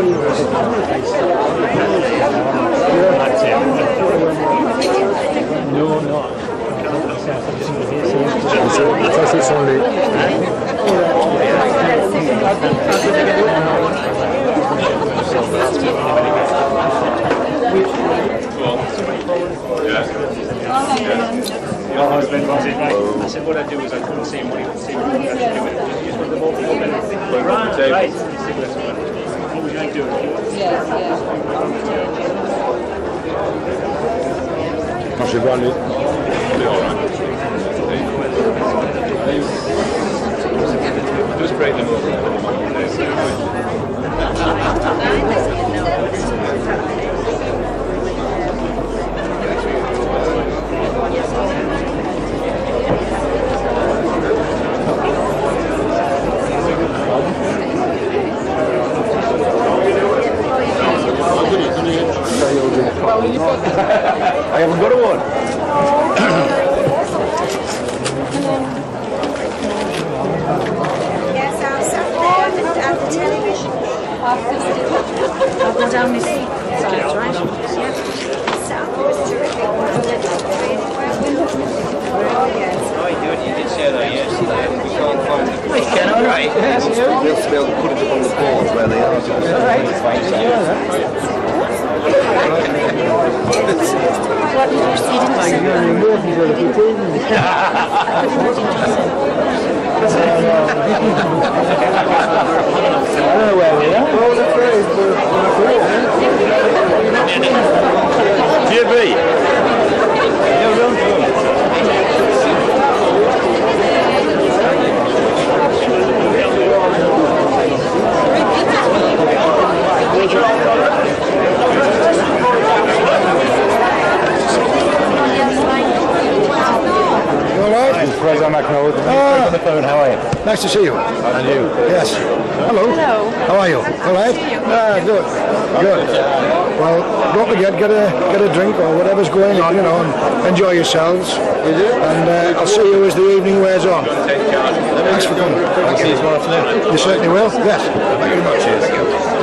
Non, non. Ça, c'est son lait. Quand je vais voir les. I'll down right? Oh. Oh, you did, you did say that. We can't find it. We can, all right. We'll put it on the board where they are. All right don't know where we are. Oh, that's right. GB. You all right? McNaught. Ah. on the phone. How are you? Nice to see you. And you? Yes. Hello. Hello. How are you? All right? Ah, good. Good. Well, don't forget, get a get a drink or whatever's going on, you know, and enjoy yourselves. You do. And uh, I'll see you as the evening wears on. Thanks for coming. Thank you. You certainly will. Yes. Thank you very much. Thank you.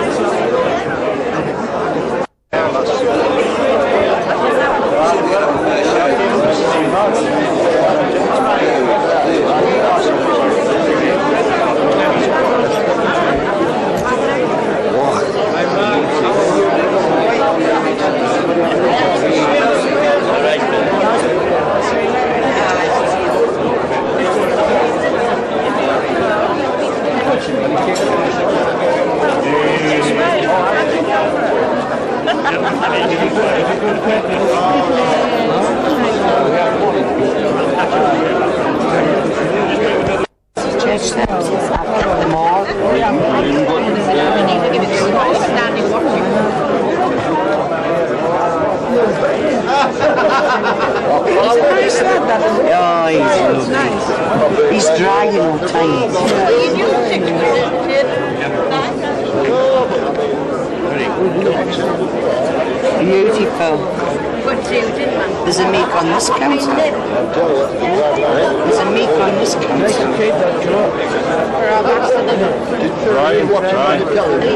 this.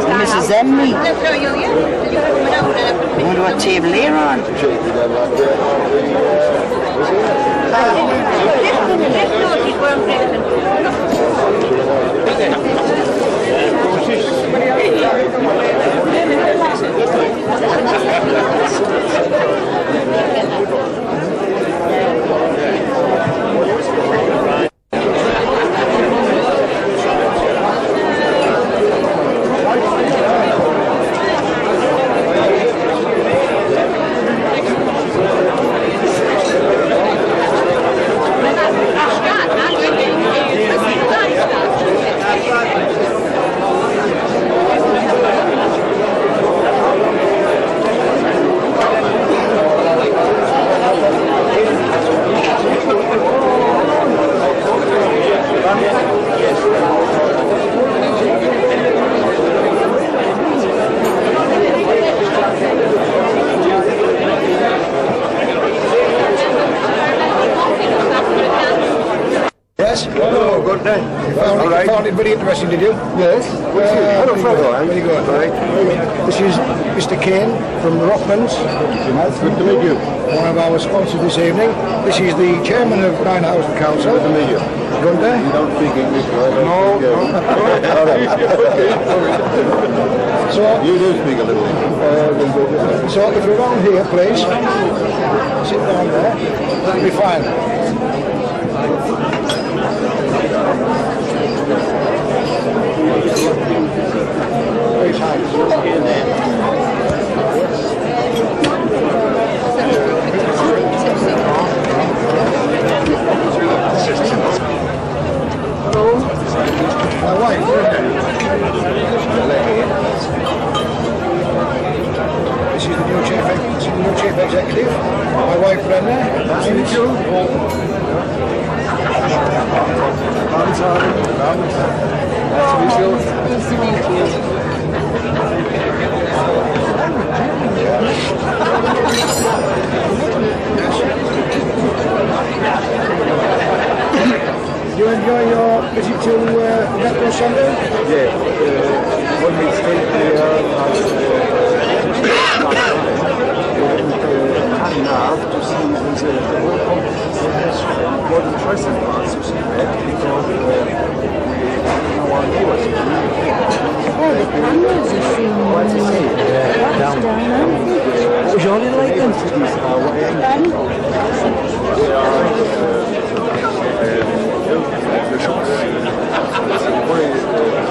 Mrs. Emily. What do I table here on? Let's interesting, did you? Yes. Uh, Hello, very Franco. good, very good. Right. This is Mr. Kane from Rocklands. Nice. Good to meet you. one of our sponsors this evening. This is the chairman of Ninehousing Council. Good to meet you. Gunter. You don't speak English, right? No, no. All right. So, You do speak a little English. Uh, so if you're around here, please, sit down there. That'll be fine. 快！Uh, Metro Yeah. Uh, when we stayed there last uh, enough to see the, the whole complex. What interesting was to see that because uh, we one knew us. Oh, the cameras are seeing What to see? what's down. What was your little like them? They are uh, the shops. It's a very uh, big uh,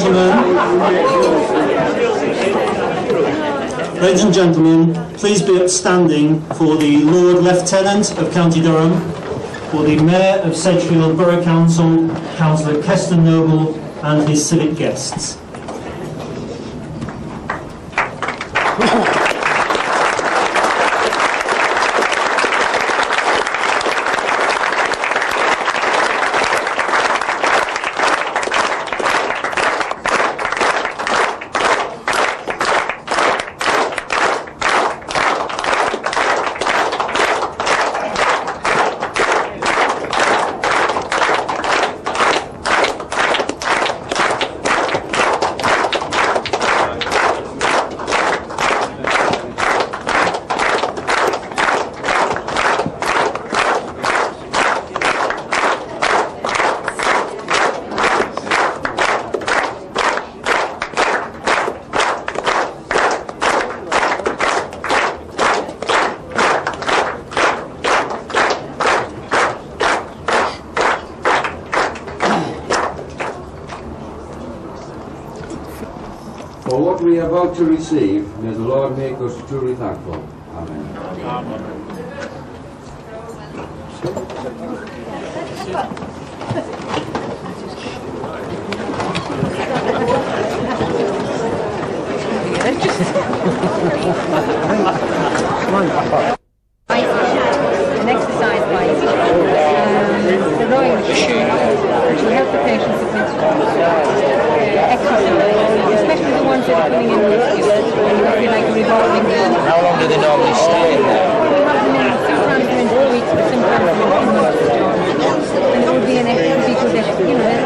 gentlemen, ladies and gentlemen, please be upstanding for the Lord Lieutenant of County Durham, for the Mayor of Sedgefield Borough Council, Councillor Kester Noble, and his civic guests. For what we are about to receive, may the Lord make us truly thankful. Amen. An exercise bike. Um, the rowing machine. Which will help the patients with menstruation. Uh, exercise, especially the ones that in with you. It'll be like revolving door. How long do they normally stay in there? We have them in, sometimes in four weeks, but sometimes in two months, And be an extra because they, you know,